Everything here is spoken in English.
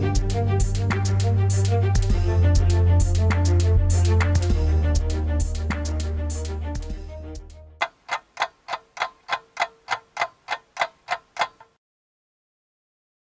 Bye.